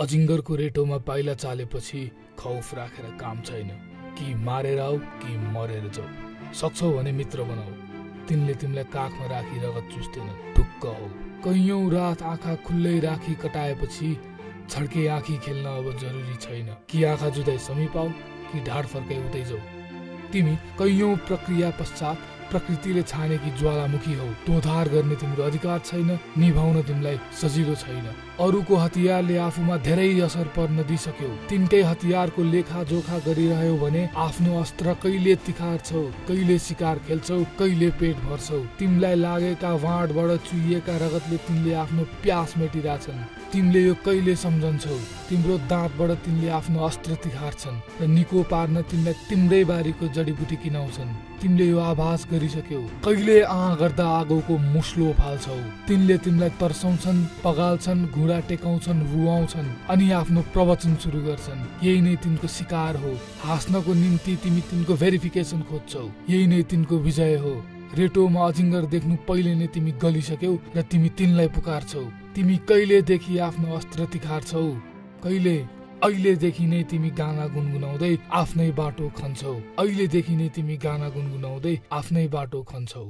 अजिङ्गरको रेटोमा पाइला चालेपछि खौफ राखेर काम छैन। कि मारेर आऊ कि मरेर जाऊ। सक्छौ भने मित्र बनाऊ। तिनले तिमीलाई काखमा राखी रगत चुस्दैन। ढुक्क हौ। कैयौँ रात आँखा खुल्लै राखी कटाएपछि छड्के आँखी खेल्न अब जरुरी छैन। कि आँखा जुदाइ समीप आऊ कि ढाड फर्काइ उतै जाऊ। तिमी कैयौँ प्रक्रिया पश्चात प्रकृतिले छानेकी ज्वालामुखी हौ। तोधार गर्ने तिम्रो अधिकार छैन निभाउन तिमीलाई सजिलो छैन। अरूको हतियारले आफूमा धेरै असर पर्न दिइसक्यो। तिनटै हतियारको लेखा जोखा गरिरह्यौ भने आफ्नो अस्त्र कहिले तिखार्छौ कहिले शिकार खेल्छौ कहिले पेट भर्छौ? तिमीलाई लागेका वाँडबाट चुहिएका रगतले तिमीले आफ्नो प्यास मेटिरहेछन् तिमीले यो कहिले सम्झन्छौ? तिम्रो दाँतबाट तिमीले आफ्नो अस्त्र तिखार्छन् र निको पार्न तिमीलाई तिम्रै बारीको जडीबुटी किनाउँछन्। तिमीले यो आभास गरिसक्यौ। कहिले आ गर्दा आगोको मुस्लो फाल्छौ। तिनले तिमीलाई तर्साउँछन् पगाल्छन् घुँडा टेकाउँछन् रुवाउँछन् अनि आफ्नो प्रवचन सुरु गर्छन्। यही नै तिनको शिकार हो। हाँस्नको निम्ति तिमी तिनको भेरिफिकेसन खोज्छौ। यही नै तिनको विजय हो। रेटोमा अजिङ्गर देख्नु पहिले नै तिमी गलिसक्यौ र तिमी तिनलाई पुकार्छौ। तिमी कहिलेदेखि आफ्नो अस्त्र तिखार्छौ? कहिले? अहिलेदेखि नै तिमी गाना गुनगुनाउँदै आफ्नै बाटो खन्छौ। अहिलेदेखि नै तिमी गाना गुनगुनाउँदै आफ्नै बाटो खन्छौ।